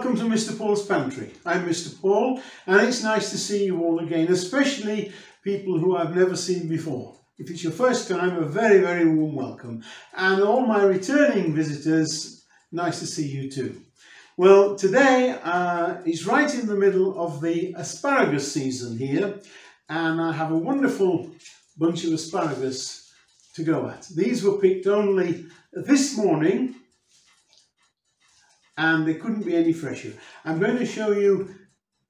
welcome to Mr Paul's Pantry. I'm Mr Paul and it's nice to see you all again, especially people who I've never seen before. If it's your first time, a very, very warm welcome. And all my returning visitors, nice to see you too. Well, today uh, is right in the middle of the asparagus season here and I have a wonderful bunch of asparagus to go at. These were picked only this morning and they couldn't be any fresher. I'm going to show you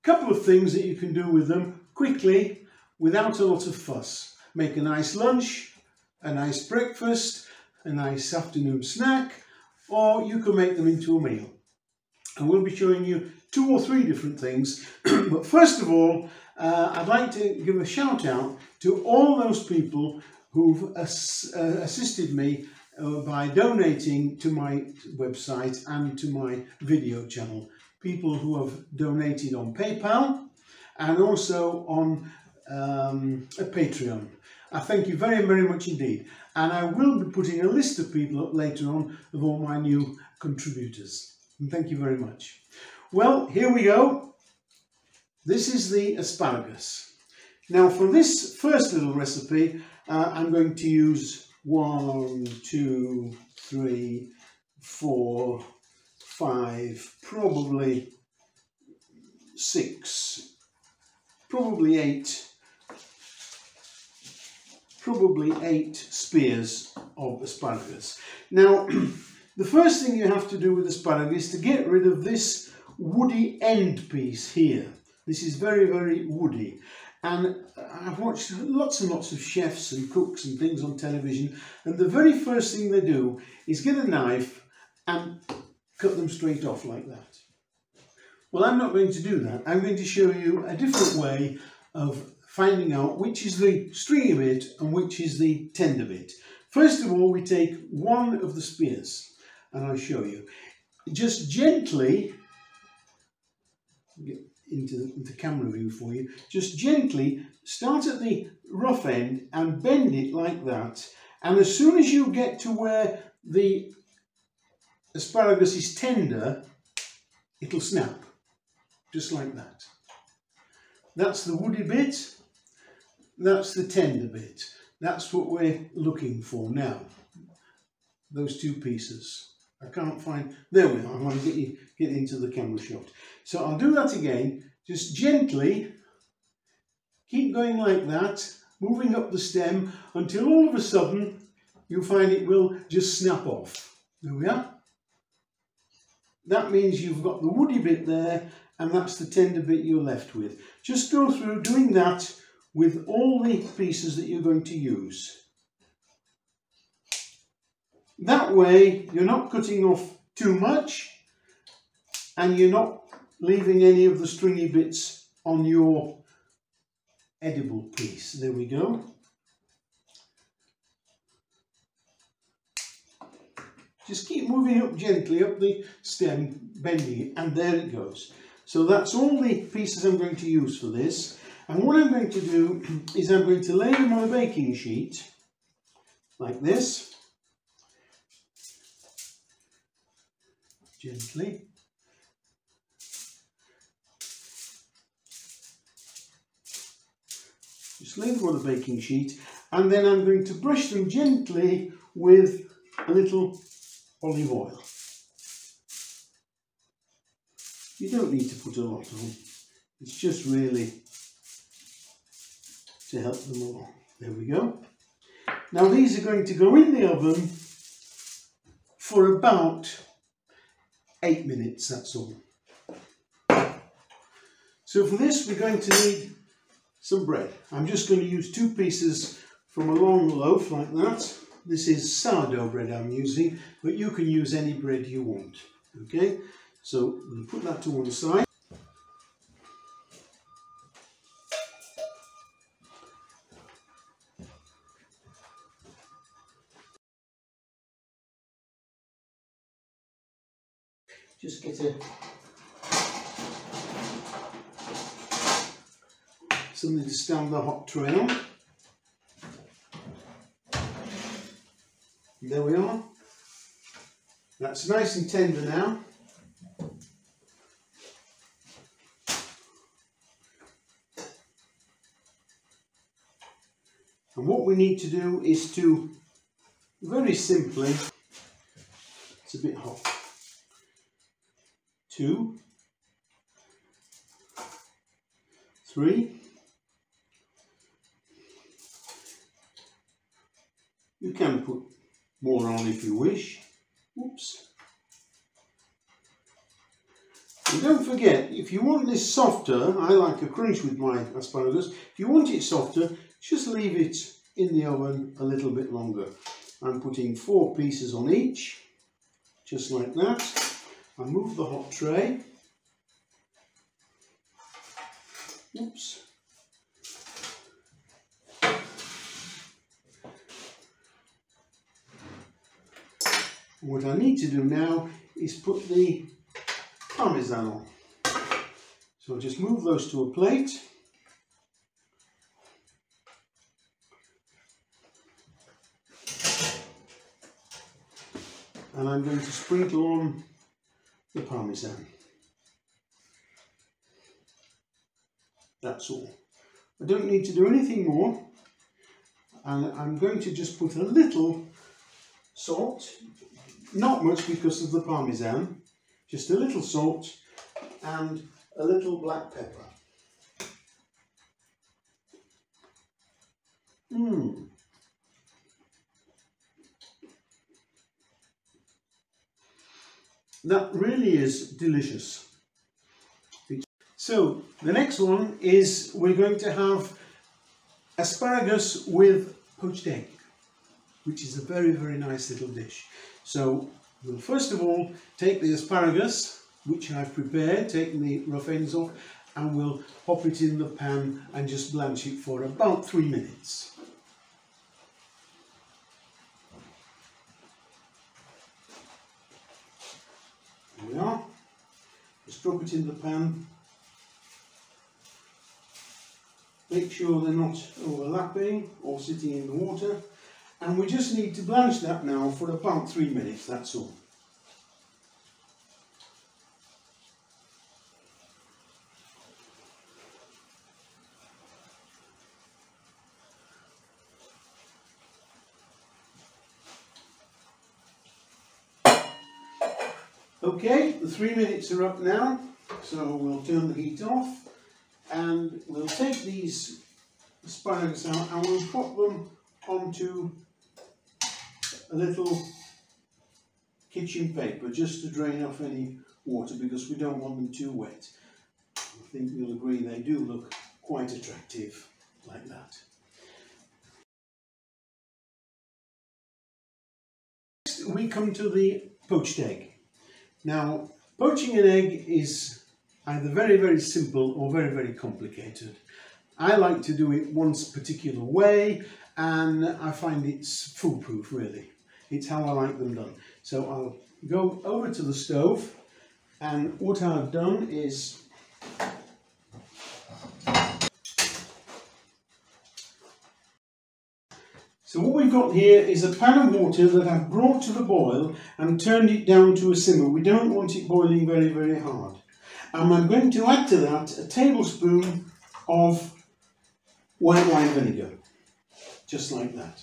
a couple of things that you can do with them quickly without a lot of fuss. Make a nice lunch, a nice breakfast, a nice afternoon snack, or you can make them into a meal. And we'll be showing you two or three different things. but first of all, uh, I'd like to give a shout out to all those people who've ass uh, assisted me uh, by donating to my website and to my video channel. People who have donated on PayPal and also on um, a Patreon. I thank you very, very much indeed. And I will be putting a list of people up later on of all my new contributors. And thank you very much. Well, here we go. This is the asparagus. Now for this first little recipe, uh, I'm going to use one, two, three, four, five, probably six, probably eight, probably eight spears of asparagus. Now, the first thing you have to do with asparagus is to get rid of this woody end piece here. This is very, very woody. And uh, I've watched lots and lots of chefs and cooks and things on television, and the very first thing they do is get a knife and cut them straight off like that. Well, I'm not going to do that. I'm going to show you a different way of finding out which is the stringy bit and which is the tender bit. First of all, we take one of the spears, and I'll show you. Just gently into the camera view for you, just gently start at the rough end and bend it like that. And as soon as you get to where the asparagus is tender, it'll snap, just like that. That's the woody bit, that's the tender bit. That's what we're looking for now, those two pieces. I can't find, there we are, I want to get you get into the camera shot. So I'll do that again, just gently, keep going like that, moving up the stem until all of a sudden you find it will just snap off. There we are. That means you've got the woody bit there and that's the tender bit you're left with. Just go through doing that with all the pieces that you're going to use. That way you're not cutting off too much and you're not leaving any of the stringy bits on your edible piece. There we go. Just keep moving up gently up the stem, bending it, and there it goes. So that's all the pieces I'm going to use for this. And what I'm going to do is I'm going to lay them on a baking sheet, like this. Gently. Just lay them on the baking sheet and then I'm going to brush them gently with a little olive oil. You don't need to put a lot on, it's just really to help them along. There we go. Now these are going to go in the oven for about eight minutes, that's all. So for this we're going to need some bread. I'm just going to use two pieces from a long loaf like that. This is sourdough bread I'm using, but you can use any bread you want. Okay, so we'll put that to one side. just get a something to stand the hot tray on. And there we are. That's nice and tender now. And what we need to do is to very simply, it's a bit hot, two, three, you can put more on if you wish, oops, and don't forget, if you want this softer, I like a crunch with my asparagus, if you want it softer, just leave it in the oven a little bit longer. I'm putting four pieces on each, just like that. I move the hot tray. Oops. What I need to do now is put the parmesan on. So I'll just move those to a plate. And I'm going to sprinkle on the parmesan. That's all. I don't need to do anything more. And I'm going to just put a little salt, not much because of the parmesan, just a little salt and a little black pepper. Mmm. That really is delicious. So the next one is we're going to have asparagus with poached egg, which is a very, very nice little dish. So We'll first of all take the asparagus, which I've prepared, taking the rough ends off, and we'll pop it in the pan and just blanch it for about three minutes. Just drop it in the pan. Make sure they're not overlapping or sitting in the water and we just need to blanch that now for about three minutes, that's all. Okay, the three minutes are up now, so we'll turn the heat off and we'll take these asparagus out and we'll put them onto a little kitchen paper just to drain off any water because we don't want them too wet. I think you'll agree they do look quite attractive like that. Next we come to the poached egg. Now poaching an egg is either very very simple or very very complicated. I like to do it one particular way and I find it's foolproof really. It's how I like them done. So I'll go over to the stove and what I've done is So what we've got here is a pan of water that I've brought to the boil and turned it down to a simmer. We don't want it boiling very, very hard. And I'm going to add to that a tablespoon of white wine vinegar, just like that.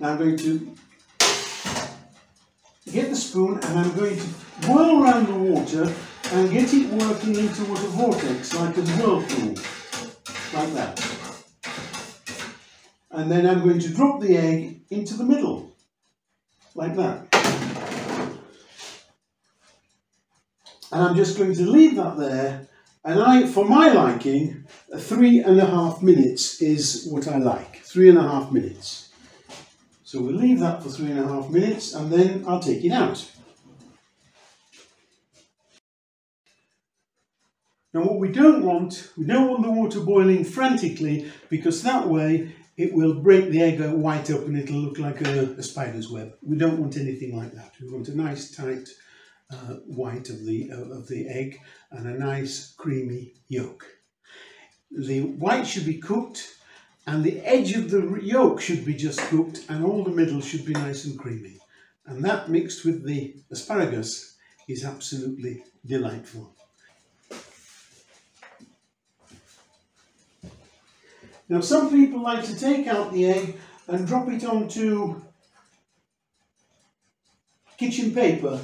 Now I'm going to get the spoon and I'm going to whirl around the water and get it working into what a vortex, like a whirlpool, like that. And then I'm going to drop the egg into the middle, like that. And I'm just going to leave that there and I, for my liking, three and a half minutes is what I like. Three and a half minutes. So we'll leave that for three and a half minutes and then I'll take it out. Now what we don't want, we don't want the water boiling frantically because that way it will break the egg white up and it'll look like a, a spider's web. We don't want anything like that. We want a nice tight uh, white of the, uh, of the egg and a nice creamy yolk. The white should be cooked and the edge of the yolk should be just cooked and all the middle should be nice and creamy. And that mixed with the asparagus is absolutely delightful. Now some people like to take out the egg and drop it onto kitchen paper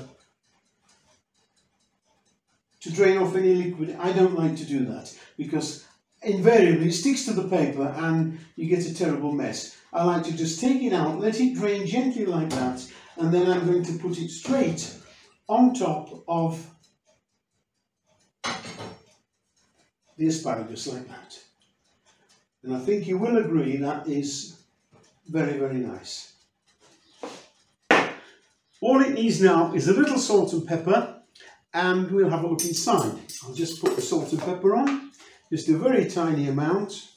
to drain off any liquid. I don't like to do that because invariably it sticks to the paper and you get a terrible mess. I like to just take it out, let it drain gently like that and then I'm going to put it straight on top of the asparagus like that. And I think you will agree that is very, very nice. All it needs now is a little salt and pepper and we'll have a look inside. I'll just put the salt and pepper on, just a very tiny amount.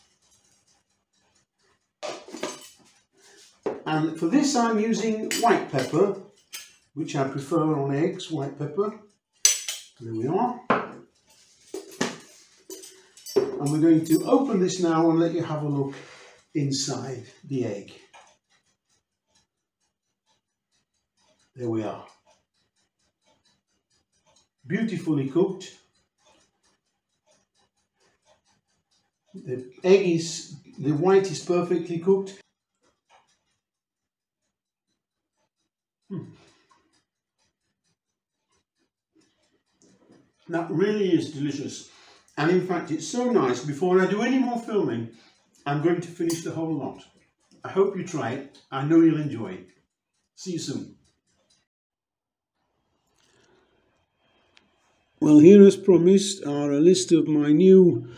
And for this I'm using white pepper, which I prefer on eggs, white pepper. There we are. And we're going to open this now and let you have a look inside the egg. There we are. Beautifully cooked. The egg is, the white is perfectly cooked. Hmm. That really is delicious. And in fact, it's so nice, before I do any more filming, I'm going to finish the whole lot. I hope you try it. I know you'll enjoy it. See you soon. Well, here as promised are a list of my new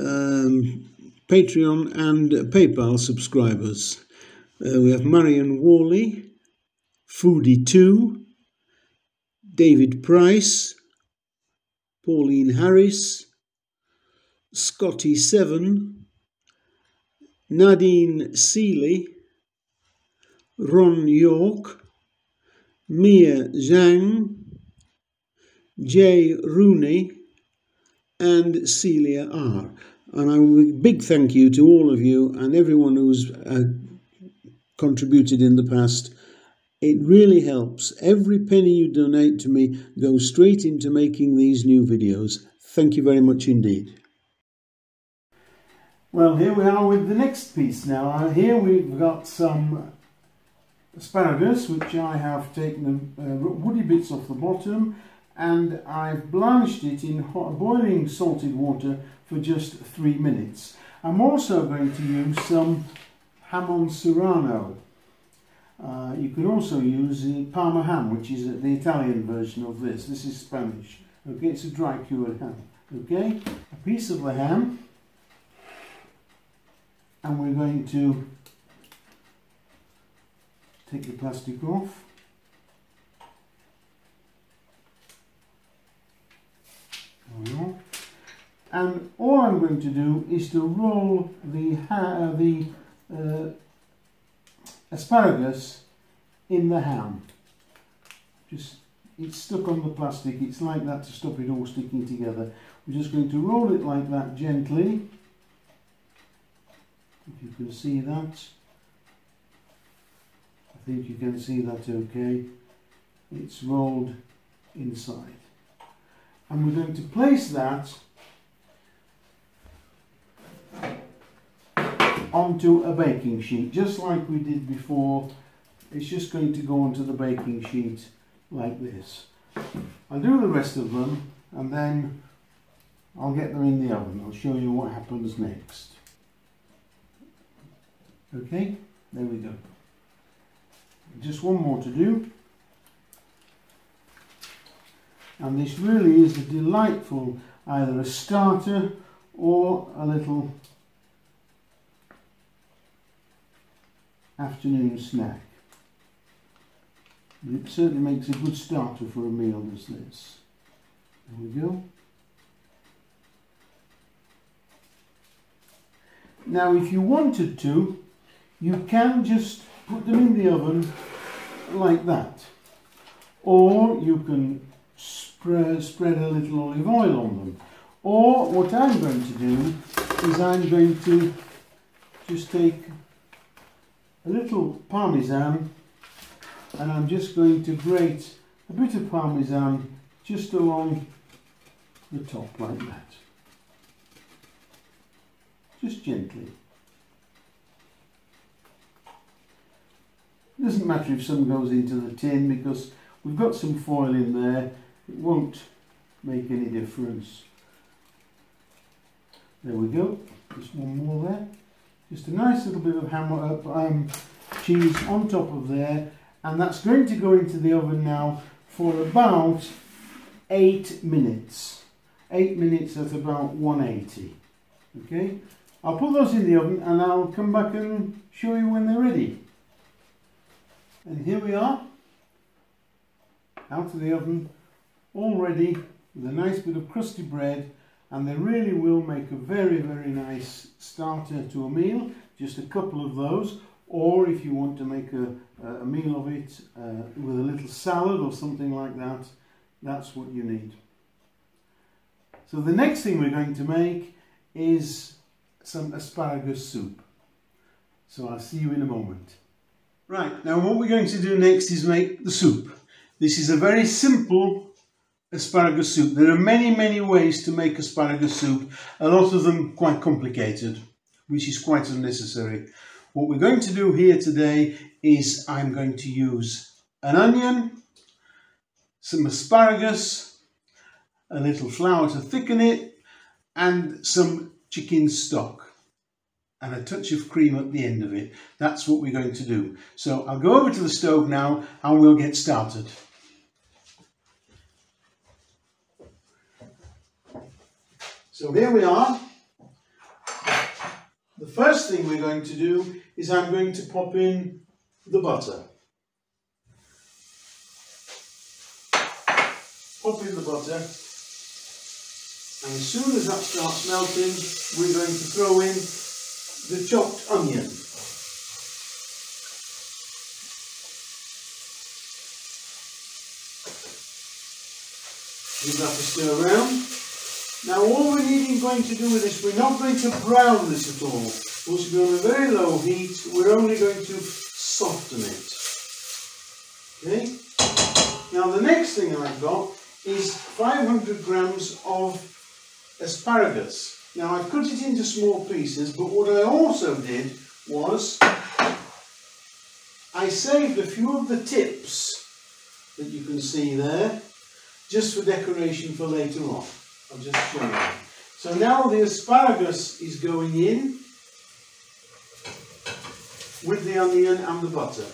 um, Patreon and PayPal subscribers. Uh, we have Marion Worley, Foodie2, David Price, Pauline Harris, Scotty7, Nadine Seeley, Ron York, Mia Zhang, Jay Rooney, and Celia R. And a big thank you to all of you and everyone who's uh, contributed in the past. It really helps. Every penny you donate to me goes straight into making these new videos. Thank you very much indeed. Well, here we are with the next piece now. Uh, here we've got some asparagus, which I have taken the uh, woody bits off the bottom and I've blanched it in hot, boiling salted water for just three minutes. I'm also going to use some Jamon Serrano. Uh, you can also use the Parma ham, which is the Italian version of this. This is Spanish. Okay, it's a dry cured ham. Okay, a piece of the ham and we're going to take the plastic off. And all I'm going to do is to roll the, uh, the uh, asparagus in the ham. Just it's stuck on the plastic. It's like that to stop it all sticking together. We're just going to roll it like that gently if you can see that I think you can see that okay. It's rolled inside. And we're going to place that onto a baking sheet just like we did before. It's just going to go onto the baking sheet like this. I'll do the rest of them and then I'll get them in the oven. I'll show you what happens next Okay, there we go. Just one more to do. And this really is a delightful, either a starter or a little afternoon snack. It certainly makes a good starter for a meal as this. There we go. Now if you wanted to, you can just put them in the oven like that. Or you can spread, spread a little olive oil on them. Or what I'm going to do is I'm going to just take a little parmesan and I'm just going to grate a bit of parmesan just along the top like that. Just gently. Doesn't matter if some goes into the tin because we've got some foil in there. It won't make any difference. There we go. Just one more there. Just a nice little bit of hammer up um, cheese on top of there. And that's going to go into the oven now for about eight minutes. Eight minutes at about 180. Okay. I'll put those in the oven and I'll come back and show you when they're ready. And here we are, out of the oven, all ready with a nice bit of crusty bread and they really will make a very very nice starter to a meal, just a couple of those or if you want to make a, a meal of it uh, with a little salad or something like that, that's what you need. So the next thing we're going to make is some asparagus soup. So I'll see you in a moment. Right, now what we're going to do next is make the soup. This is a very simple asparagus soup. There are many, many ways to make asparagus soup, a lot of them quite complicated, which is quite unnecessary. What we're going to do here today is I'm going to use an onion, some asparagus, a little flour to thicken it, and some chicken stock and a touch of cream at the end of it. That's what we're going to do. So I'll go over to the stove now and we'll get started. So here we are. The first thing we're going to do is I'm going to pop in the butter. Pop in the butter and as soon as that starts melting we're going to throw in the chopped onion. Give that a stir around. Now all we're needing going to do with this, we're not going to brown this at all. We'll be on a very low heat, we're only going to soften it. Okay? Now the next thing I've got is 500 grams of asparagus. Now I've cut it into small pieces, but what I also did was I saved a few of the tips that you can see there, just for decoration for later on. I'll just show you. So now the asparagus is going in with the onion and the butter.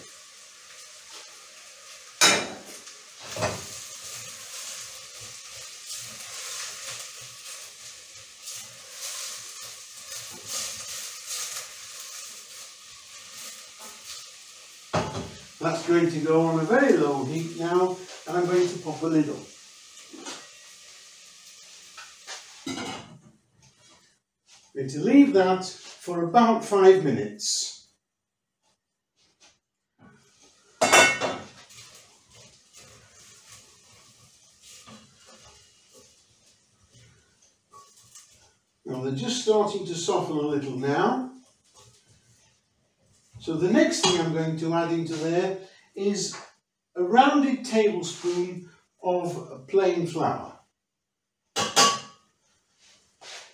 That's going to go on a very low heat now and I'm going to pop a lid on. going to leave that for about five minutes. Now they're just starting to soften a little now. So the next thing I'm going to add into there is a rounded tablespoon of plain flour.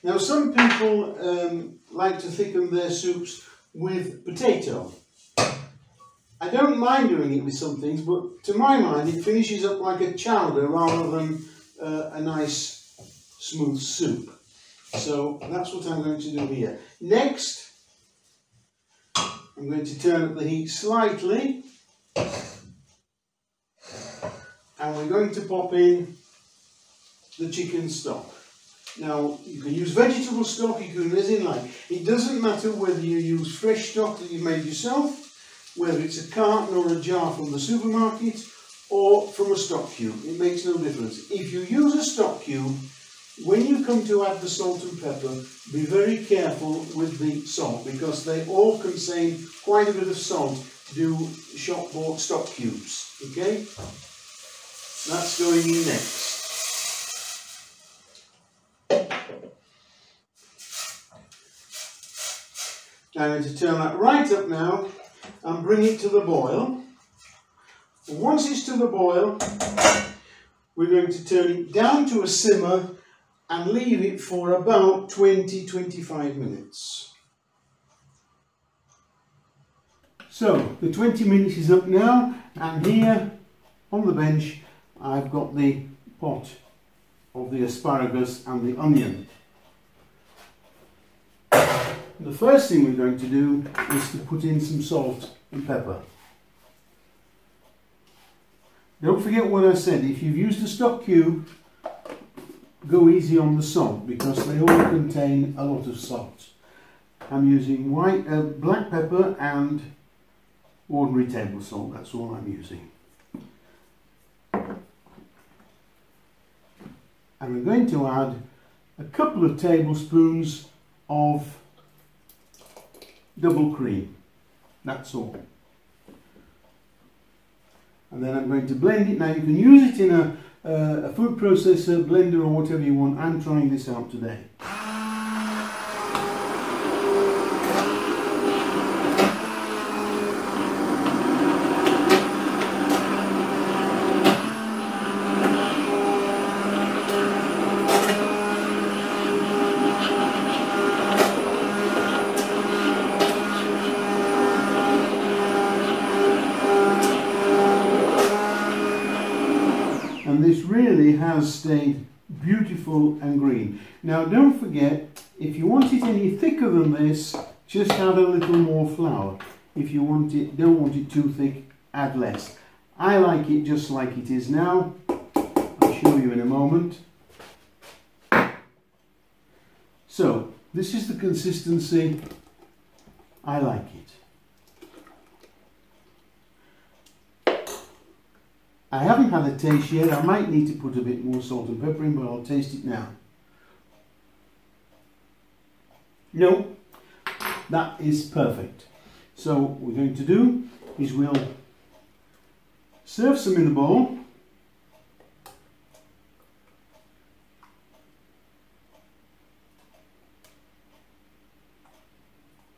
Now some people um, like to thicken their soups with potato. I don't mind doing it with some things, but to my mind it finishes up like a chowder rather than uh, a nice smooth soup. So that's what I'm going to do here. Next, I'm going to turn up the heat slightly and we're going to pop in the chicken stock. Now, you can use vegetable stock, you can use in like. It doesn't matter whether you use fresh stock that you've made yourself, whether it's a carton or a jar from the supermarket, or from a stock cube. It makes no difference. If you use a stock cube, when you come to add the salt and pepper, be very careful with the salt because they all contain quite a bit of salt do shop bought stock cubes. Okay? That's going in next. I'm going to turn that right up now and bring it to the boil. once it's to the boil, we're going to turn it down to a simmer and leave it for about 20-25 minutes. So the 20 minutes is up now and here on the bench I've got the pot of the asparagus and the onion. The first thing we're going to do is to put in some salt and pepper. Don't forget what I said, if you've used a stock cube, go easy on the salt because they all contain a lot of salt. I'm using white, uh, black pepper and ordinary table salt, that's all I'm using. And we're going to add a couple of tablespoons of double cream, that's all and then I'm going to blend it. Now you can use it in a, uh, a food processor, blender or whatever you want. I'm trying this out today. and this really has stayed beautiful and green. Now don't forget, if you want it any thicker than this, just add a little more flour. If you want it, don't want it too thick, add less. I like it just like it is now. I'll show you in a moment. So, this is the consistency. I like it. I haven't had a taste yet. I might need to put a bit more salt and pepper in, but I'll taste it now. No, that is perfect. So what we're going to do is we'll serve some in the bowl.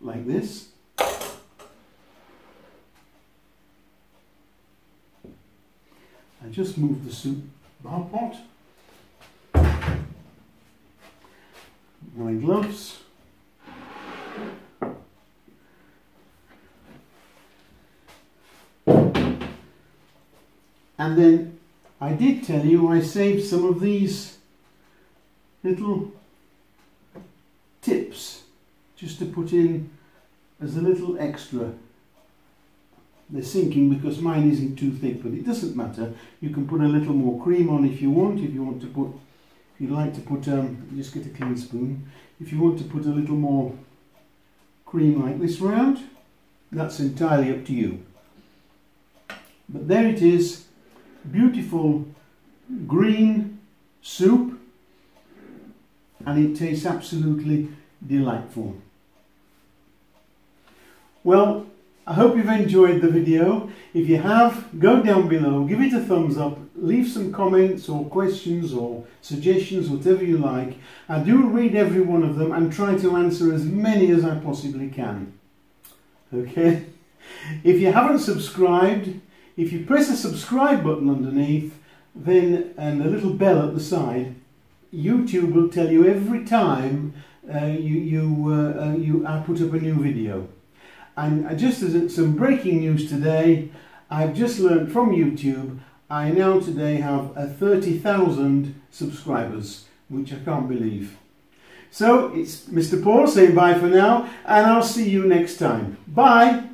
Like this. Just move the soup pot. My gloves. And then I did tell you I saved some of these little tips just to put in as a little extra they're sinking because mine isn't too thick but it doesn't matter. You can put a little more cream on if you want if you want to put if you'd like to put um, just get a clean spoon. If you want to put a little more cream like this round that's entirely up to you. But there it is beautiful green soup and it tastes absolutely delightful. Well I hope you've enjoyed the video. If you have, go down below, give it a thumbs up, leave some comments or questions or suggestions, whatever you like. I do read every one of them and try to answer as many as I possibly can. Okay? If you haven't subscribed, if you press the subscribe button underneath, then and the little bell at the side, YouTube will tell you every time uh, you, you, uh, uh, you, I put up a new video. And just as some breaking news today, I've just learned from YouTube, I now today have a 30,000 subscribers, which I can't believe. So it's Mr. Paul saying bye for now, and I'll see you next time. Bye!